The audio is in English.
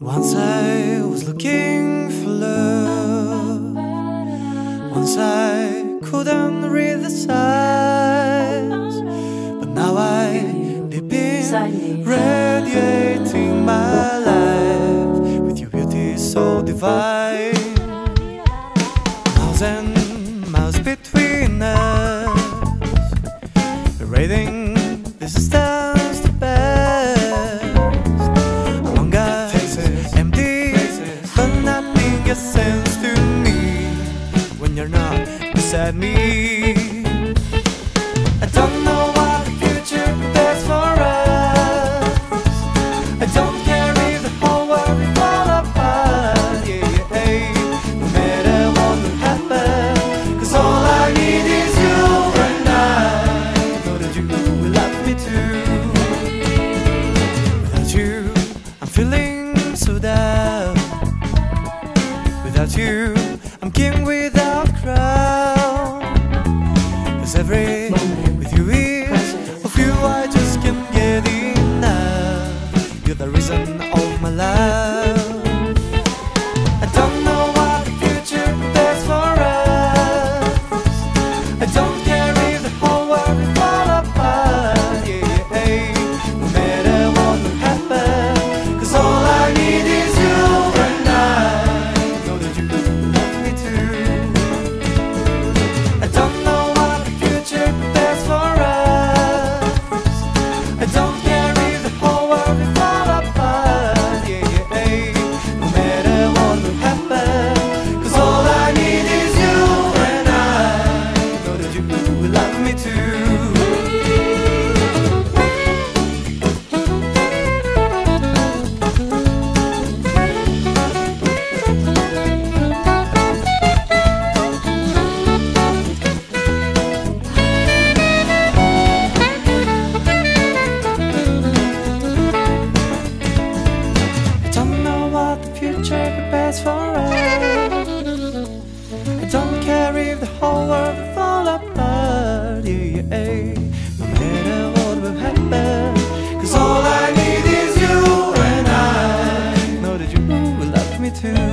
Once I was looking for love. Once I couldn't read the signs, but now I live in radiating my life with your beauty so divine. Miles and miles between us, rating you're not beside me. I don't know what the future prepares for us. I don't care if the whole world will fall apart. Yeah, yeah, yeah. No matter what will happen, 'cause all I need is you and I. Know that you will love me too. Without you, I'm feeling so down. Without you, I'm king without crown. Cause every to